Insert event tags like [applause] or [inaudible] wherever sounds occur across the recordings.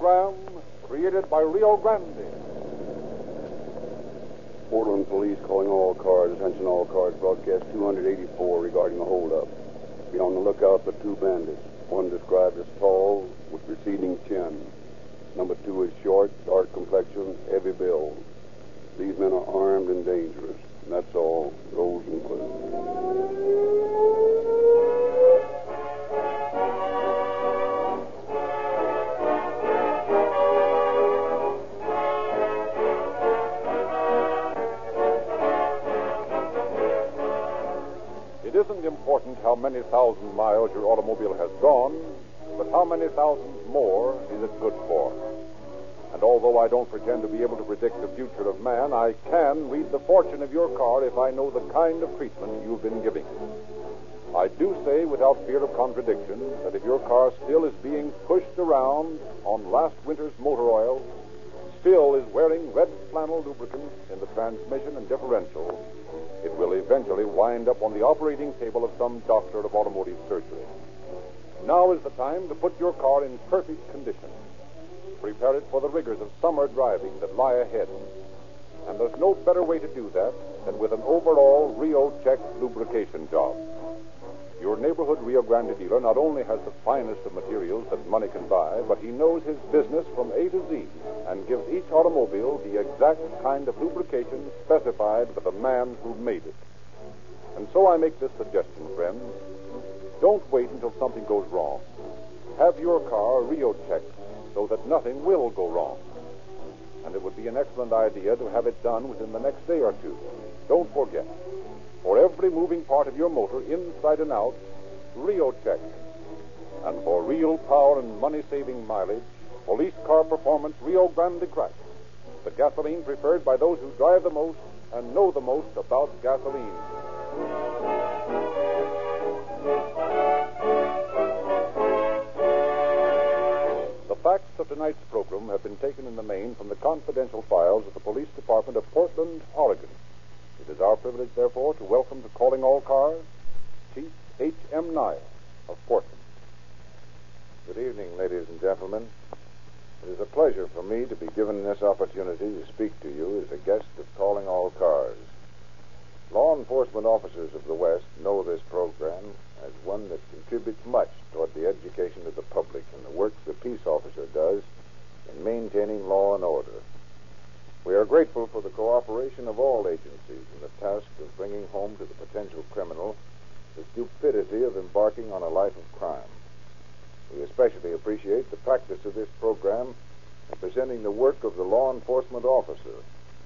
program created by Rio Grande. Portland Police calling all cars. Attention all cars. Broadcast 284 regarding a holdup. Be on the lookout for two bandits. One described as tall with receding chin. Number two is short, dark complexion, heavy build. These men are armed and dangerous. And that's all. Rolls included. It how many thousand miles your automobile has gone, but how many thousands more is it good for. And although I don't pretend to be able to predict the future of man, I can read the fortune of your car if I know the kind of treatment you've been giving. it. I do say without fear of contradiction that if your car still is being pushed around on last winter's motor oil, still is wearing red flannel lubricant in the transmission and differential, it will eventually wind up on the operating table of some doctor of automotive surgery. Now is the time to put your car in perfect condition. Prepare it for the rigors of summer driving that lie ahead. And there's no better way to do that than with an overall Rio Check lubrication job. Your neighborhood Rio Grande dealer not only has the finest of materials that money can buy, but he knows his business from A to Z and gives each automobile the exact kind of lubrication specified by the man who made it. And so I make this suggestion, friends. Don't wait until something goes wrong. Have your car Rio checked so that nothing will go wrong. And it would be an excellent idea to have it done within the next day or two. Don't forget. For every moving part of your motor, inside and out, Rio check. And for real power and money saving mileage, police car performance Rio Grande Crack. The gasoline preferred by those who drive the most and know the most about gasoline. The facts of tonight's program have been taken in the main from the confidential files of the Police Department of Portland, Oregon. It is our privilege, therefore, to welcome to Calling All Cars Chief H.M. Nye of Portland. Good evening, ladies and gentlemen. It is a pleasure for me to be given this opportunity to speak to you as a guest of Calling All Cars. Law enforcement officers of the West know this program as one that contributes much toward the education of the public and the work the peace officer does in maintaining law and order. We are grateful for the cooperation of all agencies task of bringing home to the potential criminal the stupidity of embarking on a life of crime. We especially appreciate the practice of this program in presenting the work of the law enforcement officer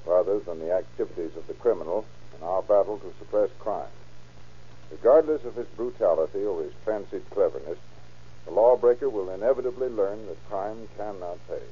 rather than the activities of the criminal in our battle to suppress crime. Regardless of his brutality or his fancied cleverness, the lawbreaker will inevitably learn that crime cannot pay.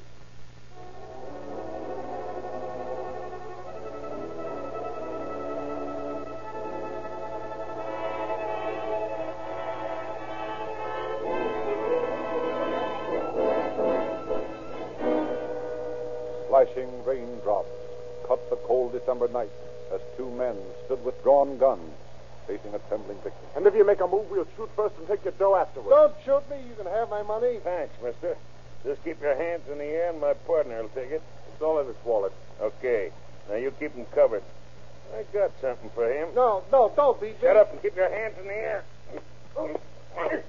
A trembling victim. And if you make a move, we'll shoot first and take your dough afterwards. Don't shoot me. You can have my money. Thanks, mister. Just keep your hands in the air and my partner will take it. It's all in his wallet. Okay. Now you keep him covered. I got something for him. No, no, don't me. Shut up and keep your hands in the air. [coughs]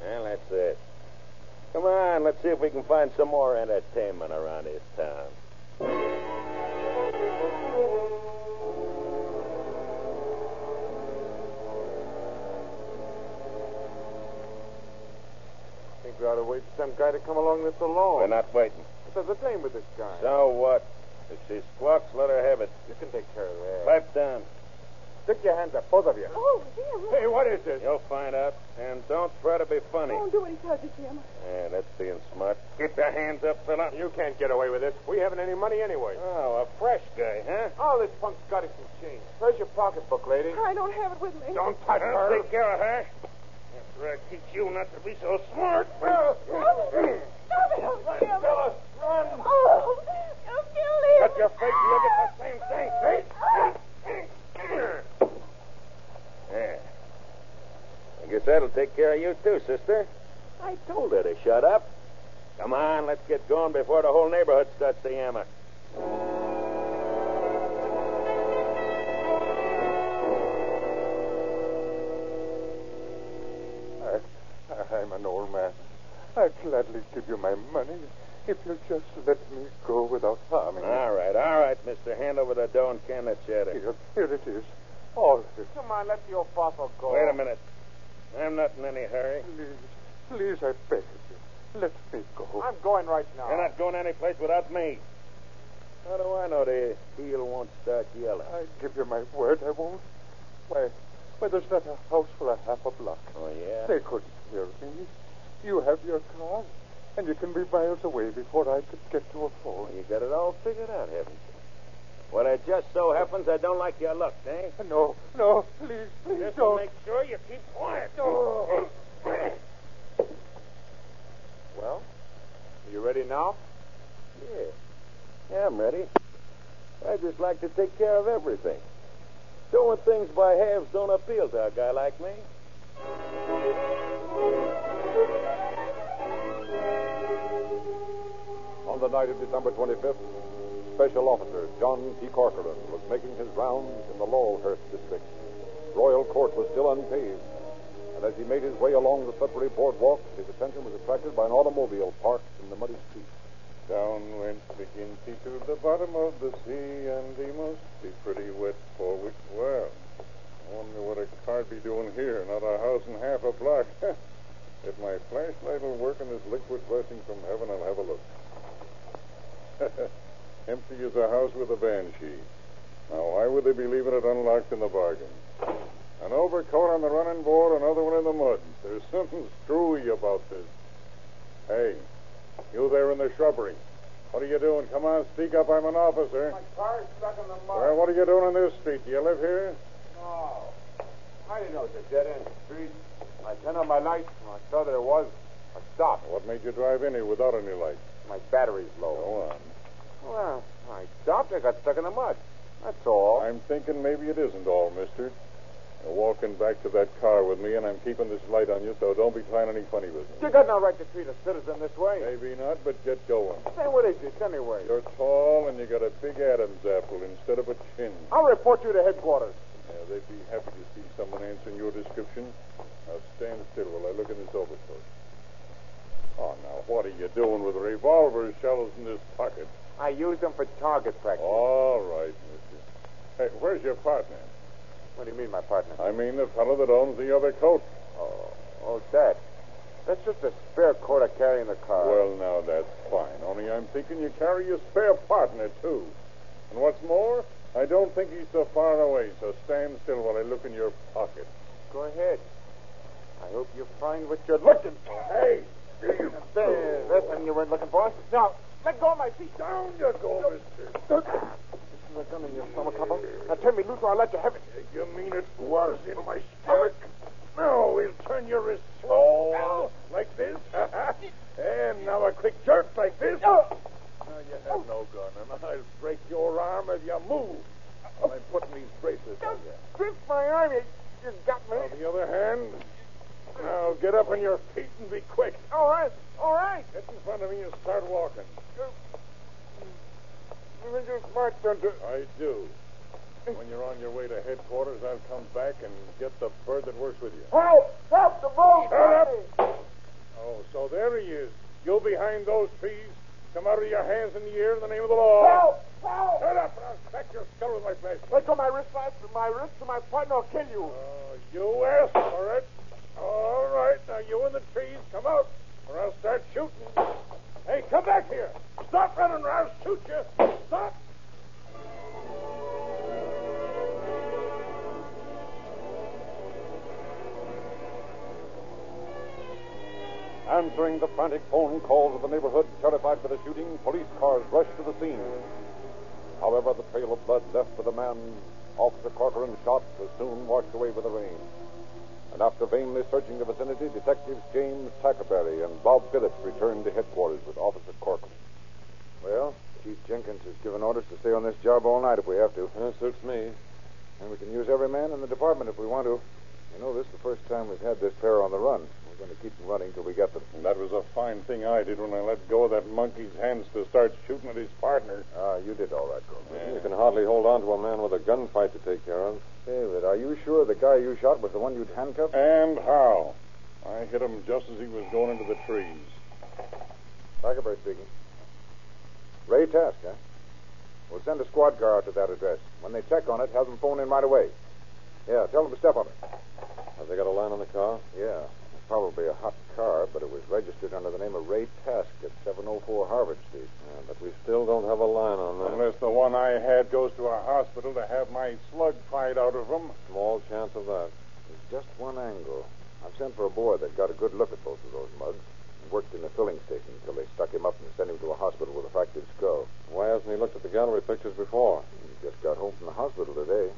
Well, that's it. Come on, let's see if we can find some more entertainment around this town. We ought to wait for some guy to come along that's alone. We're not waiting. What's the name with this guy? So what? If she squawks, let her have it. You can take care of that. Pipe down. Stick your hands up, both of you. Oh, Jim. Hey, what is this? You'll find out. And don't try to be funny. Don't do what he tells you, Jim. Yeah, that's being smart. Keep your hands up, fella. You can't get away with this. We haven't any money anyway. Oh, a fresh guy, huh? Oh, this punk's got us some change. Where's your pocketbook, lady? I don't have it with me. Don't touch her. take care of her. After I teach you not to be so smart. Stop it, oh, Jim. Phyllis, run. Oh, him. Cut your face, you'll get the same thing. See? There. I guess that'll take care of you, too, sister. I told her to shut up. Come on, let's get going before the whole neighborhood starts to yammer. I'm an old man. I'd gladly give you my money if you'll just let me go without harming me. All right, all right, mister. Hand over the dough and can the cheddar. Here, here it is. All of it. Come on, let the old papa go. Wait a minute. I'm not in any hurry. Please, please, I beg of you. Let me go. I'm going right now. You're not going any place without me. How do I know the heel won't start yelling? I give you my word I won't. Why, there's not a house for a half a block. Oh, yeah? They couldn't hear me. You have your car, and you can be miles away before I could get to a phone. You got it all figured out, haven't you? Well, it just so happens I don't like your luck, eh? No, no, please, please Just don't. make sure you keep quiet. No. Well, you ready now? Yeah. Yeah, I'm ready. I just like to take care of everything. Doing things by halves don't appeal to a guy like me. On the night of December 25th, Special Officer John T. Corcoran was making his rounds in the Laurelhurst district. Royal Court was still unpaved, and as he made his way along the slippery Boardwalk, his attention was attracted by an automobile parked in the muddy street. Down went McGinty to the bottom of the sea, and he must be pretty wet for which. Well, I wonder what a cart be doing here. Not a house and half a block. [laughs] if my flashlight will work and this liquid blessing from heaven, I'll have a look. [laughs] Empty as a house with a banshee. Now, why would they be leaving it unlocked in the bargain? An overcoat on the running board, another one in the mud. There's something screwy about this. Hey, you there in the shrubbery. What are you doing? Come on, speak up. I'm an officer. My car's stuck in the mud. Well, what are you doing on this street? Do you live here? No. I didn't know it was a dead-end street. I turned on my lights When I saw there was, a stopped. What made you drive in here without any lights? My battery's low. Go on. Well, I stopped. I got stuck in the mud. That's all. I'm thinking maybe it isn't all, mister. You're walking back to that car with me, and I'm keeping this light on you, so don't be trying any funny business. You got no right to treat a citizen this way. Maybe not, but get going. Say, what is this anyway? You're tall, and you got a big Adam's apple instead of a chin. I'll report you to headquarters. Yeah, they'd be happy to see someone answering your description. Now stand still while I look in this overcoat. Oh, now, what are you doing with revolver shells in this pocket? I use them for target practice. All right, mister. Hey, where's your partner? What do you mean, my partner? I mean the fellow that owns the other coat. Oh, oh, that. That's just a spare coat I carry in the car. Well, now, that's fine. Only I'm thinking you carry your spare partner, too. And what's more, I don't think he's so far away, so stand still while I look in your pocket. go ahead. I hope you find what you're looking for. Hey! There, that's something you weren't looking for. Now, let go of my feet. Down you go, mister. Gun in your stomach, Papa. Now turn me loose or I'll let you have it. You mean it was in my stomach? No, we'll turn your wrist slow, like this. [laughs] and now a quick jerk like this. Now you have no gun, and I'll break your arm if you move. I'm putting these bracelets on you. Grip my arm. You, you got me. On the other hand, now get up on your feet and be quick. All right. All right. Get in front of me and start walking. You you're smart, don't? I do. When you're on your way to headquarters, I'll come back and get the bird that works with you. Help! Help! The boat! Shut up! Oh, so there he is. You behind those trees. Come out of your hands in the air in the name of the law. Help! Help! Shut up, and I'll crack your skull with my flash. Let go my wrist, my, my wrist, or my partner will kill you. Oh, you asked for it. All right, now you in the trees, come out, or I'll start shooting. Hey, come back here. Stop running, or I'll shoot you. Stop. Answering the frantic phone calls of the neighborhood, terrified by the shooting, police cars rushed to the scene. However, the trail of blood left by the man Officer Corcoran shot was soon washed away by the rain. And after vainly searching the vicinity, Detectives James Tackerberry and Bob Phillips returned to headquarters with Officer Corcoran. Well, Chief Jenkins has given orders to stay on this job all night if we have to. That suits me. And we can use every man in the department if we want to. You know, this is the first time we've had this pair on the run. We We're going to keep them running till we get them. And that was a fine thing I did when I let go of that monkey's hands to start shooting at his partner. Ah, you did all right, Corcoran. You can hardly hold on to a man with a gunfight to take care of. David, are you sure the guy you shot was the one you'd handcuffed? And how? I hit him just as he was going into the trees. Huckleberry speaking. Ray Task, huh? We'll send a squad car out to that address. When they check on it, have them phone in right away. Yeah, tell them to step on it. Have they got a line on the car? Yeah, probably a hot car, but it was registered under the name of Ray Task at 704 Harvard Street. Yeah, but we still don't have a line on that. Unless the one I had goes to a hospital to have my slug pried out of him. Small chance of that. There's just one angle. I've sent for a boy that got a good look at both of those mugs. He worked in the filling station until they stuck him up and sent him to a hospital with a fractured skull. Why hasn't he looked at the gallery pictures before? He just got home from the hospital today.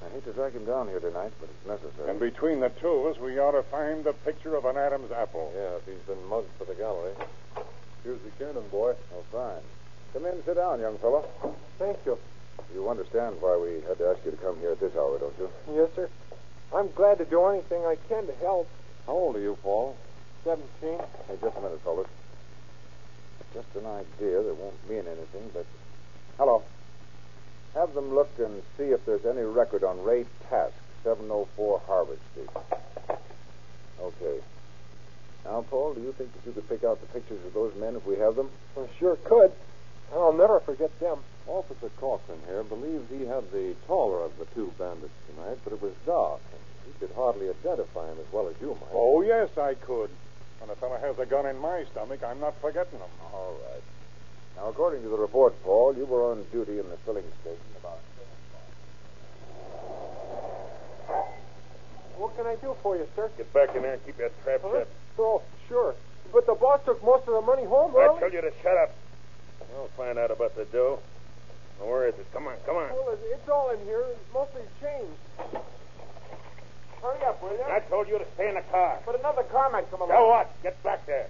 I hate to drag him down here tonight, but it's necessary. And between the two of us, we ought to find the picture of an Adam's apple. Yeah, if he's been mugged for the gallery. Here's the cannon, boy. Oh, fine. Come in, and sit down, young fellow. Thank you. You understand why we had to ask you to come here at this hour, don't you? Yes, sir. I'm glad to do anything I can to help. How old are you, Paul? Seventeen. Hey, just a minute, fellas. Just an idea that won't mean anything, but. Hello. Have them look and see if there's any record on Ray Task, 704 Harvard Street. Okay. Now, Paul, do you think that you could pick out the pictures of those men if we have them? I sure could. And I'll never forget them. Officer Corcoran here believes he had the taller of the two bandits tonight, but it was dark, and he could hardly identify him as well as you might. Oh, yes, I could. When a fellow has a gun in my stomach, I'm not forgetting him. All right. Now, according to the report, Paul, you were on duty in the filling station about. What can I do for you, sir? Get back in there and keep that trap Huh? shut. Oh, sure. But the boss took most of the money home I early. tell you to shut up. I'll find out about the dough. Where is it? Come on, come on. Well, it's all in here. Mostly change. Hurry up, will you? I told you to stay in the car. But another car might come along. So what? Get back there.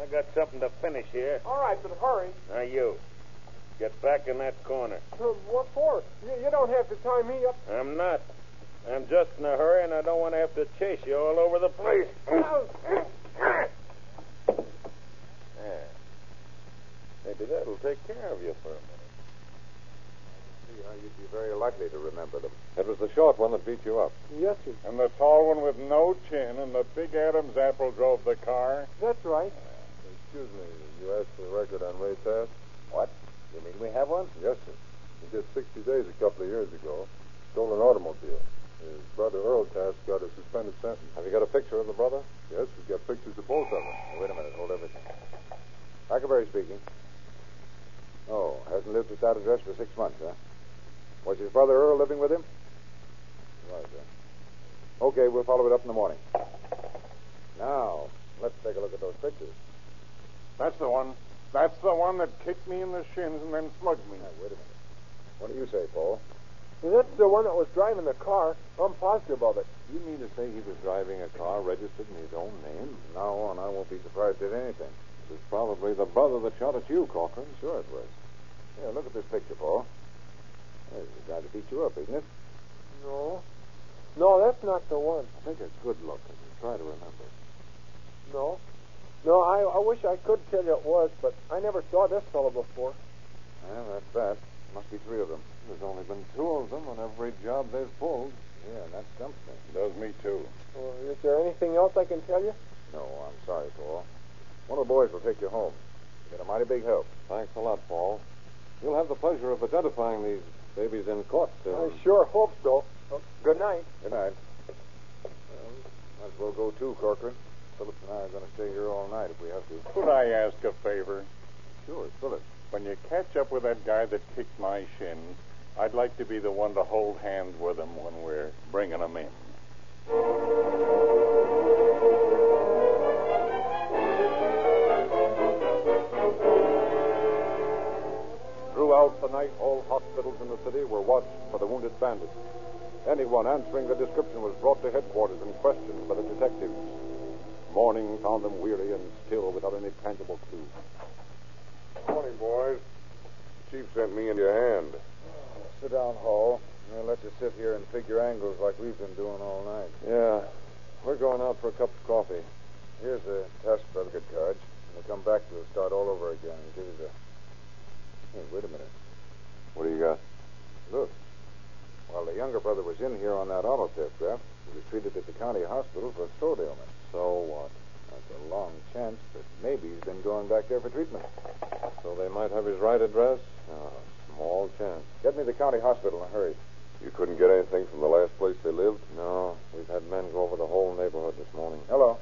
I got something to finish here. All right, but hurry. Now, you. Get back in that corner. Uh, What for? You, you don't have to tie me up. I'm not. I'm just in a hurry, and I don't want to have to chase you all over the place. [coughs] There. Maybe that'll take care of you for a minute. You'd be very likely to remember them. It was the short one that beat you up. Yes, sir. And the tall one with no chin and the big Adam's apple drove the car. That's right. Uh, excuse me, you asked for a record on Ray Task? What? You mean we have one? Yes, sir. He did 60 days a couple of years ago. Stole an automobile. His brother Earl Task got a suspended sentence. Have you got a picture of the brother? Yes, we've got pictures of both of them. Wait a minute. Hold everything. Huckleberry speaking. Oh, hasn't lived at that address for six months, huh? Was his brother Earl living with him? Right, sir. Okay, we'll follow it up in the morning. Now, let's take a look at those pictures. That's the one. That's the one that kicked me in the shins and then slugged me. Now, wait a minute. What do you say, Paul? That's the one that was driving the car. I'm positive of it. You mean to say he was driving a car registered in his own name? From now on, I won't be surprised at anything. It was probably the brother that shot at you, Corcoran. Sure it was. Yeah, look at this picture, Paul. There's the guy that beat you up, isn't it? No. No, that's not the one. Take a good look and try to remember. No. No, I, I wish I could tell you it was, but I never saw this fellow before. Well, that's that. Must be three of them. There's only been two of them on every job they've pulled. Yeah, and that stumps me. Does me too. Well, is there anything else I can tell you? No, I'm sorry, Paul. One of the boys will take you home. You've been a mighty big help. Thanks a lot, Paul. You'll have the pleasure of identifying these babies in court soon. I sure hope so. Well, good night. Good night. Well, might as well go too, Corcoran. Phillips and I are going to stay here all night if we have to. Could I ask a favor? Sure, Phillips. When you catch up with that guy that kicked my shins, I'd like to be the one to hold hands with him when we're bringing him in. Throughout the night, all hospitals in the city were watched for the wounded bandits. Anyone answering the description was brought to headquarters and questioned by the detectives. Morning found them weary and still without any tangible clue. Morning, boys. The chief sent me in your hand. Sit down, Hall. They'll let you sit here and figure angles like we've been doing all night. Yeah. We're going out for a cup of coffee. Here's a test predicate card. When we come back, we'll start all over again. and Give you the. Hey, wait a minute. What do you got? Look. While the younger brother was in here on that auto theft draft, he was treated at the county hospital for a throat ailment. So what? That's a long chance that maybe he's been going back there for treatment. So they might have his right address? Oh, small chance. Get me the county hospital in a hurry. You couldn't get anything from the last place they lived? No, we've had men go over the whole neighborhood this morning. Hello.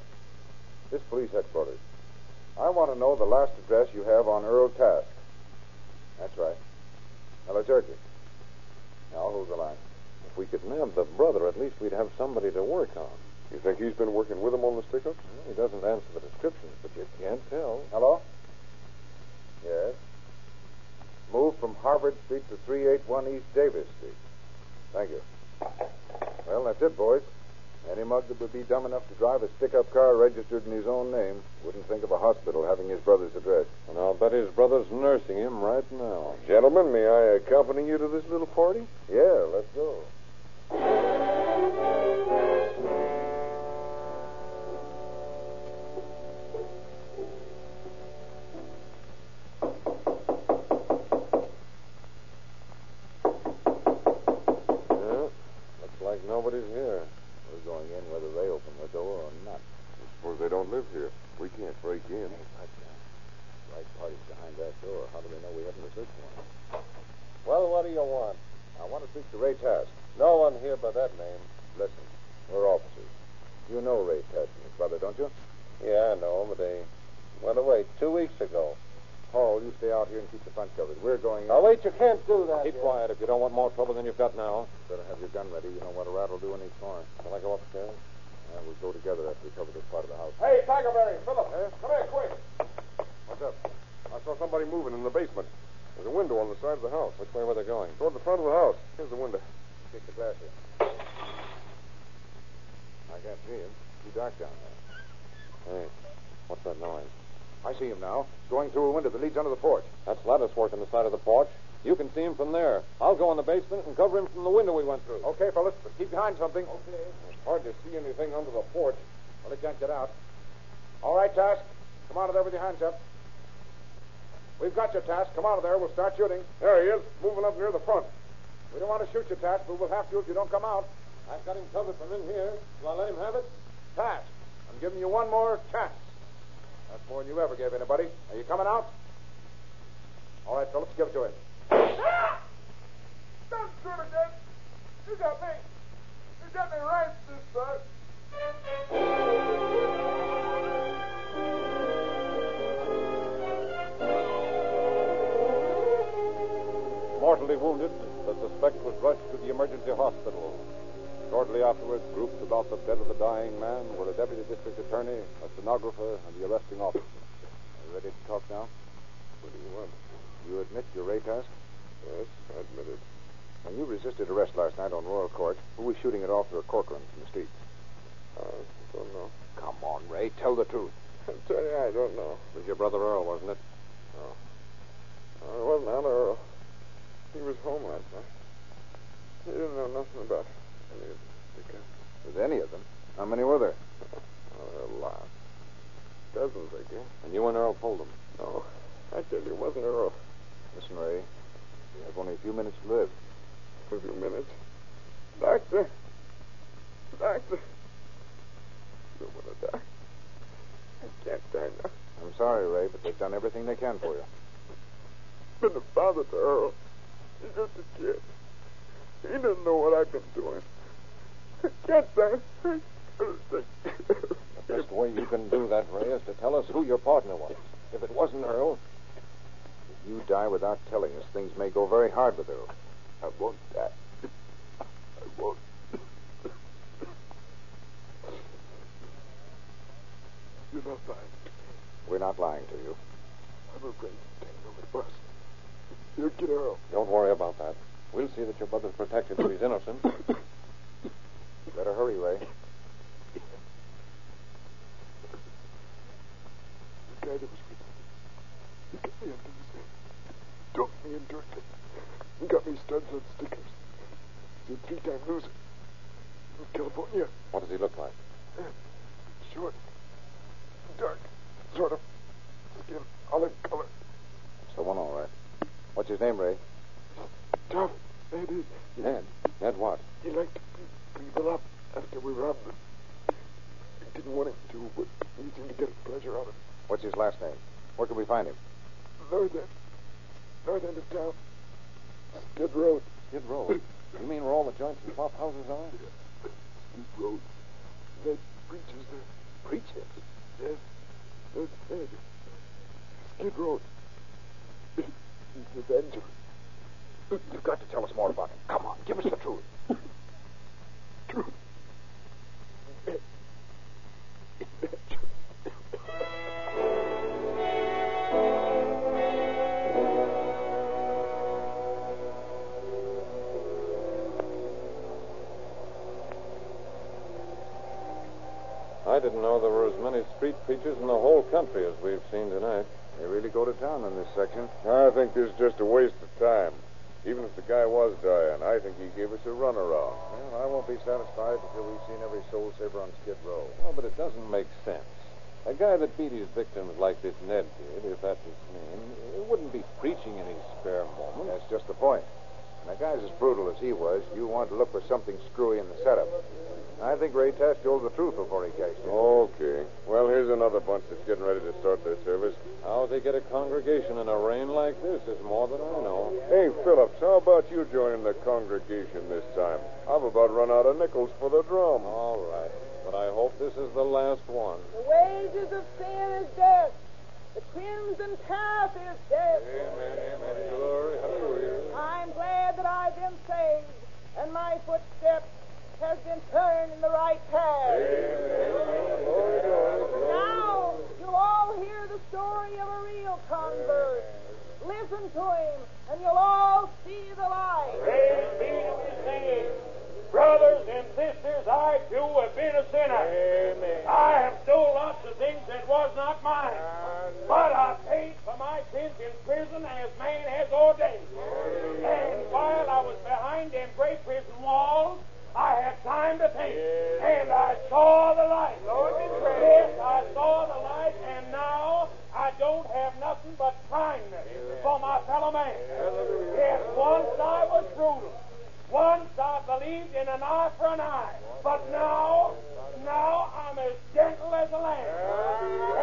This police headquarters. I want to know the last address you have on Earl Task. Right. Now, I'll hold the line. If we could nab the brother, at least we'd have somebody to work on. You think he's been working with them on the stick-ups? Well, he doesn't answer the descriptions, but you can't tell. Hello? Yes. Move from Harvard Street to 381 East Davis Street. Thank you. Well, that's it, boys. Any mug that would be dumb enough to drive a stick-up car registered in his own name wouldn't think of a hospital having his brother's address. And I'll bet his brother's nursing him right now. Gentlemen, may I accompany you to this little party? Yeah, let's go. How do they know we haven't a search warrant? Well, what do you want? I want to speak to Ray Task. No one here by that name. Listen, we're officers. You know Ray Task and his brother, don't you? Yeah, I know, but they went away two weeks ago. Paul, you stay out here and keep the front covered. We're going in. Now, wait, you can't do that. Keep yet. quiet if you don't want more trouble than you've got now. Better have your gun ready. You know what a rat will do in each corner. Shall I go upstairs? Yeah, we'll go together after we cover this part of the house. Hey, Tigerberry, Philip, come here quick. What's up? I saw somebody moving in the basement. There's a window on the side of the house. Which way were they going? Toward the front of the house. Here's the window. Kick the glass in. I can't see him. Too dark down there. Hey, what's that noise? I see him now. He's going through a window that leads under the porch. That's lattice work on the side of the porch. You can see him from there. I'll go in the basement and cover him from the window we went through. Okay, fellas, but keep behind something. Okay. It's hard to see anything under the porch. Well, he can't get out. All right, Task. Come out of there with your hands up. We've got your Task. Come out of there. We'll start shooting. There he is, moving up near the front. We don't want to shoot you, Task, but we'll have to if you don't come out. I've got him covered from in here. Shall I let him have it? Task. I'm giving you one more chance. That's more than you ever gave anybody. Are you coming out? All right, Phillips, give it to him. Ah! Don't shoot again. You got me. You got me right this time. Mortally wounded, the suspect was rushed to the emergency hospital. Shortly afterwards, grouped about the bed of the dying man were a deputy district attorney, a stenographer, and the arresting officer. Are you ready to talk now? What do you want? You admit you're Ray Task? Yes, I admit it. When you resisted arrest last night on Royal Court, who was shooting at Officer Corcoran from the street? I don't know. Come on, Ray. Tell the truth. [laughs] I you, I don't know. It was your brother Earl, wasn't it? Uh, it wasn't Al Earl. He was home last night. He didn't know nothing about any of the. With any of them? How many were there? Oh, there are a lot. Dozens, I guess. And you and Earl pulled them? No, I tell you, it wasn't Earl. Listen, Ray. You have only a few minutes to live. A few minutes. Doctor. Doctor. I don't want to die. I can't die now. I'm sorry, Ray, but they've done everything they can for you. Been a father to Earl. He's just a kid. He doesn't know what I've been doing. I can't die. I The best way you can do that, Ray, is to tell us who your partner was. If it wasn't Earl, If you die without telling us, things may go very hard with Earl. I won't die. I won't. You're not lying. We're not lying to you. I'm afraid to take over the bus. You get Earl. don't worry about that. We'll see that your brother's protected if he's innocent. [coughs] You better hurry, Ray. The guy that was with me. He got me under his head. Me into it. And got me studs on stickers. He's a three-time loser. From California. What does he look like? Short, dark, sort of skin, olive color. It's the one, all right. What's his name, Ray? Tough. Ned is. Ned. Ned what? He liked to beat people up after we robbed them. I didn't want him to, but he seemed to get a pleasure out of it. What's his last name? Where can we find him? North end. North end of town. Skid Road. Skid Road. you mean where all the joints and flop houses are? Skid Road. Ned preaches there. Preaches? Yes. Ned, Ned. Skid Road. He's evangelist. You've got to tell us more about him. Come on, give us the truth. Truth. I didn't know there were as many street preachers in the whole country as we've seen tonight. They really go to town in this section. I think this is just a waste of time. Even if the guy was dying, I think he gave us a runaround. Well, I won't be satisfied until we've seen every soul saver on Skid Row. Well, but it doesn't make sense. A guy that beat his victims like this Ned did, if that's his name, it wouldn't be preaching in his spare moments. That's just the point. When a guy's as brutal as he was, you want to look for something screwy in the setup. I think Ray Task told the truth before he cashed in. Okay. Well, here's another bunch that's getting ready to start their service. How they get a congregation in a rain like this is more than I know. Hey, Phillips, how about you joining the congregation this time? I've about run out of nickels for the drum. All right. But I hope this is the last one. The wages of sin is death. The crimson path is death. Amen, amen. Glory, hallelujah. I'm glad I've been saved, and my footsteps has been turned in the right path. Now you'll all hear the story of a real convert. Listen to him, and you'll all see the light be to his name. Brothers and sisters, I too have been a sinner. Amen. I have stole lots of things that was not mine. But I paid for my sins in prison as man has ordained. And while I was behind them great prison walls, I had time to think. And I saw the light. Lord, Yes, I saw the light, and now I don't have nothing but kindness for my fellow man. Yes, once I was brutal. Once I believed in an eye for an eye. But now, now I'm as gentle as a lamb.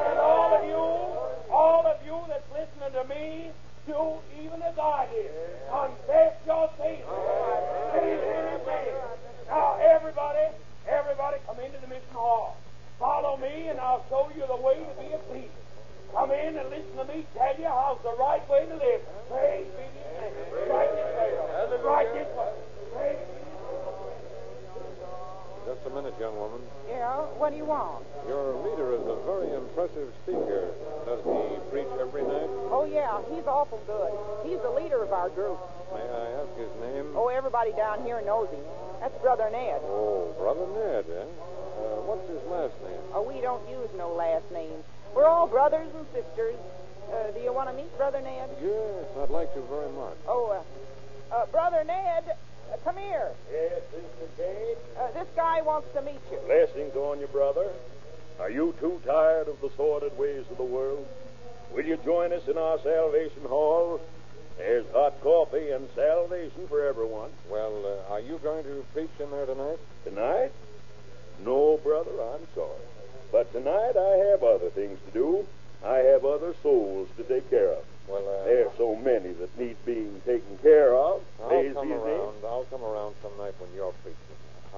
And all of you, all of you that's listening to me, do even as I did. Confess your sins. Amen. Now, everybody, everybody come into the mission hall. Follow me, and I'll show you the way to be a priest. Come in and listen to me tell you how's the right way to live. Praise be to His name. Right this way. Right this way. Praise be Just a minute, young woman. Yeah, what do you want? Your leader is a very impressive speaker. Does he preach every night? Oh, yeah, he's awful good. He's the leader of our group. May I ask his name? Oh, everybody down here knows him. That's Brother Ned. Oh, Brother Ned, eh? Uh, what's his last name? Oh, we don't use no last. We're all brothers and sisters. Uh, do you want to meet Brother Ned? Yes, I'd like to very much. Oh, uh, uh, Brother Ned, uh, come here. Yes, Sister Kate. Uh, this guy wants to meet you. Blessings on you, brother. Are you too tired of the sordid ways of the world? Will you join us in our salvation hall? There's hot coffee and salvation for everyone. Well, uh, are you going to preach in there tonight? Tonight? No, brother, I'm sorry. But tonight I have other things to do. I have other souls to take care of. Well, uh, There's so many that need being taken care of. I'll Praise come be his name. around. I'll come around some night when you're preaching.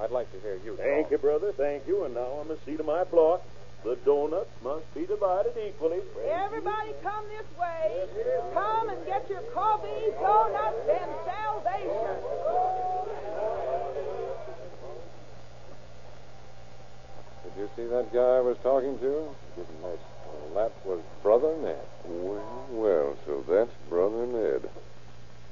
I'd like to hear you. Thank talk. you, brother. Thank you. And now I must see to my plot. The donuts must be divided equally. Everybody come this way. Come and get your coffee, donuts, and salvation. Did you see that guy I was talking to? Didn't miss. Well, that was Brother Ned. Well, well, so that's Brother Ned.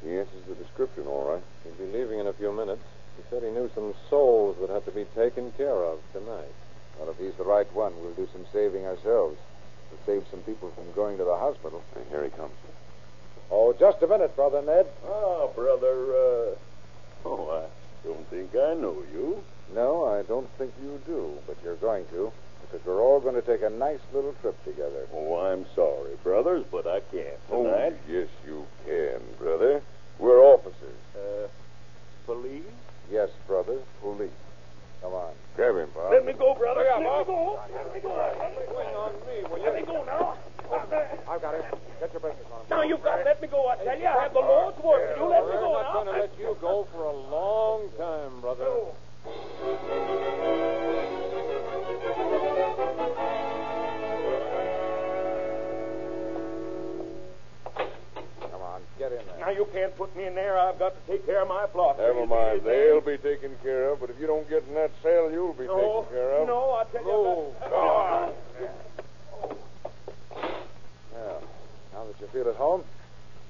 He answers the description, all right. He'll be leaving in a few minutes. He said he knew some souls that had to be taken care of tonight. Well, if he's the right one, we'll do some saving ourselves. We'll save some people from going to the hospital. Here he comes. Oh, just a minute, Brother Ned. Ah, brother, uh... Oh, I don't think I know you. No, I don't think you do, but you're going to, because we're all going to take a nice little trip together. Oh, I'm sorry, brothers, but I can't tonight. Oh, yes, you can, brother. We're officers. Uh, police? Yes, brother, police. Come on. Grab him, Bob. Let me go, brother. Look Let me go. Let me go. Swing on me, will Let me go now. I've got it. Get your business on him. Now you've got to let me go. I tell you, I have the Lord's word. You let me We're go not going to let you go for a long time, brother. Come on, get in there. Now you can't put me in there. I've got to take care of my flock. Never mind. They'll be taken care of, but if you don't get in that cell, you'll be No, taken care of. no, I tell you. Oh, that- go on. Well, now that you feel at home,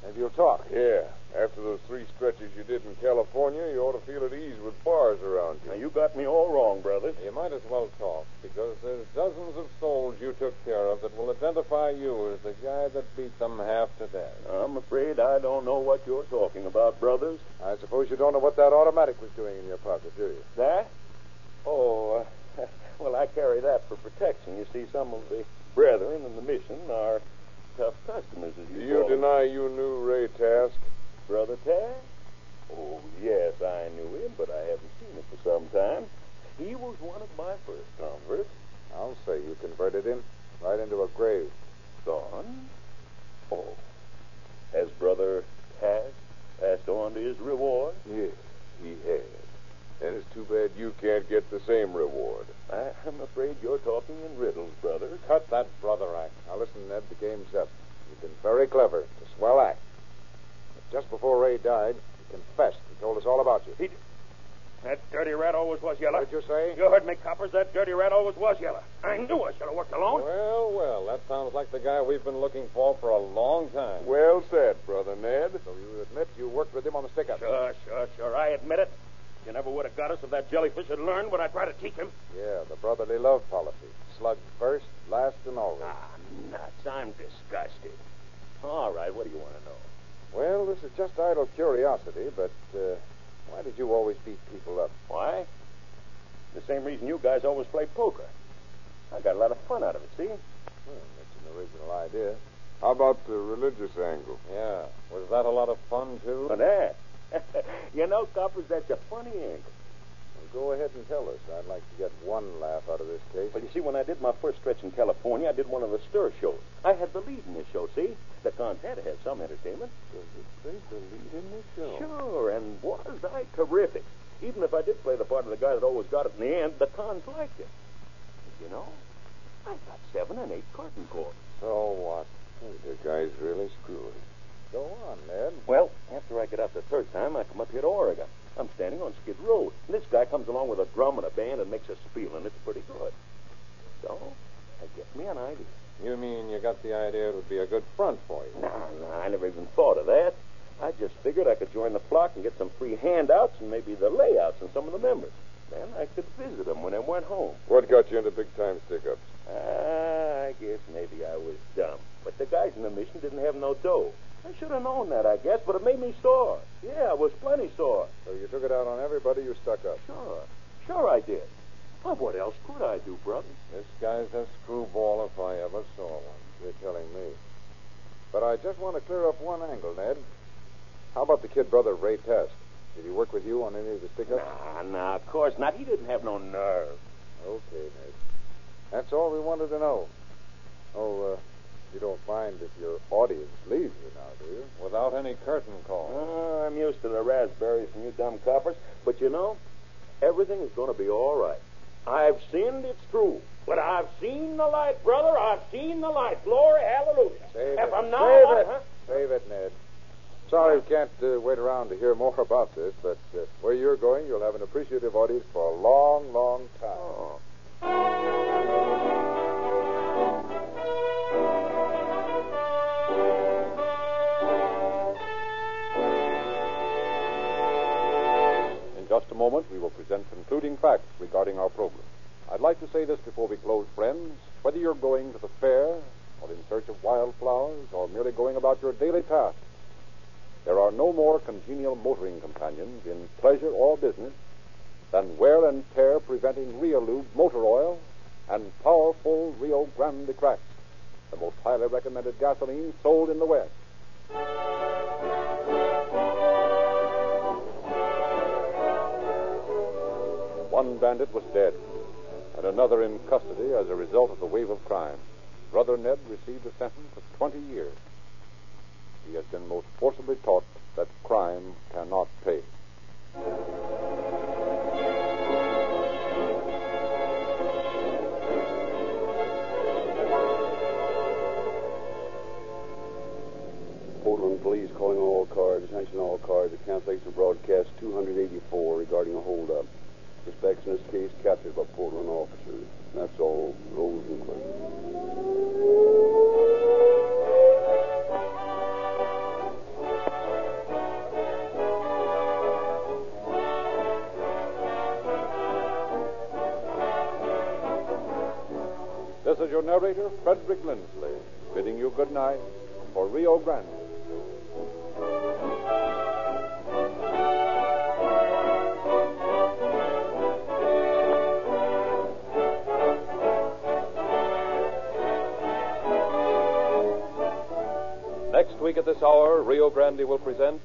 maybe you'll talk. Yeah. After those three stretches you did in California, you ought to feel at ease with bars around you. Now you got me all wrong, brother. You might as well talk, because there's dozens of souls you took care of that will identify you as the guy that beat them half to death. I'm afraid I don't know what you're talking about, brothers. I suppose you don't know what that automatic was doing in your pocket, do you? That? Oh, uh, well, I carry that for protection. You see, some of the brethren in the mission are tough customers, as Do you you call them. deny you knew Ray Task? Brother Tad? Oh, yes, I knew him, but I haven't seen him for some time. He was one of my first converts. I'll say you converted him right into a grave. Gone? Oh. Has Brother Tad passed on to his reward? Yes, he has. And it's too bad you can't get the same reward. I, I'm afraid you're talking in riddles, brother. Cut that brother act. Now listen, Ned, the game's up. You've been very clever. It's a swell act. But just before Ray died, he confessed. He told us all about you. He, that dirty rat always was yellow. What did you say? You heard me, coppers. That dirty rat always was yellow. I knew I should have worked alone. Well, well, that sounds like the guy we've been looking for for a long time. Well said, Brother Ned. So you admit you worked with him on the stick-up? Sure, sure, sure. I admit it. You never would have got us if that jellyfish had learned what I tried to teach him. Yeah, the brotherly love policy. Slug first, last, and always. Ah, nuts. I'm disgusted. All right, what do you want to know? Well, this is just idle curiosity, but uh, why did you always beat people up? Why? The same reason you guys always play poker. I got a lot of fun out of it, see? Hmm, that's an original idea. How about the religious angle? Yeah. Was that a lot of fun, too? But that. [laughs] you know, coppers, that's a funny angle. Go ahead and tell us. I'd like to get one laugh out of this case. Well, you see, when I did my first stretch in California, I did one of the stir shows. I had the lead in this show, see? The cons had to have some entertainment. Does it say the lead in the show? Sure, and was I terrific. Even if I did play the part of the guy that always got it in the end, the cons liked it. You know, I got seven and eight curtain calls. So what? The guy's really screwed. Go on, Ned. Well, after I get out the third time, I come up here to Oregon. I'm standing on Skid Road. And this guy comes along with a drum and a band and makes a spiel, and it's pretty good. So, I get me an idea. You mean you got the idea it would be a good front for you? No, no, I never even thought of that. I just figured I could join the flock and get some free handouts and maybe the layouts and some of the members. Then I could visit them when I went home. What got you into big time stick ups? Ah, I guess maybe I was dumb. But the guys in the mission didn't have no dough. I should have known that, I guess, but it made me sore. Yeah, I was plenty sore. So you took it out on everybody you stuck up. Sure. Sure I did. Well, what else could I do, brother? This guy's a screwball if I ever saw one. You're telling me. But I just want to clear up one angle, Ned. How about the kid brother, Ray Test? Did he work with you on any of the stick-ups? Nah, nah, of course not. He didn't have no nerve. Okay, Ned. That's all we wanted to know. Oh, uh, you don't mind if your audience leaves you now, do you? Without any curtain call. Oh, I'm used to the raspberries from you dumb coppers. But you know, everything is going to be all right. I've sinned, it's true. But I've seen the light, brother. I've seen the light. Glory, hallelujah. Save if it. I'm not, Save I- it. huh? Save it, Ned. Sorry we can't uh, wait around to hear more [laughs] about this, but uh, where you're going, you'll have an appreciative audience for a long, long time. Oh. To say this before we close, friends. Whether you're going to the fair, or in search of wildflowers, or merely going about your daily tasks, there are no more congenial motoring companions in pleasure or business than wear and tear preventing Reolube motor oil and powerful Rio Grande Cracked, the most highly recommended gasoline sold in the West. One bandit was dead, and another in custody as a result of the wave of crime. Brother Ned received a sentence of 20 years. He has been most forcibly taught that crime cannot pay. Portland Police calling all cars, attention all cars, the cancellation broadcast 284 regarding a holdup. Suspects in this case captured by Portland officers. That's all. Rosenquist. This is your narrator, Frederick Lindsley, bidding you good night for Rio Grande. Rio will present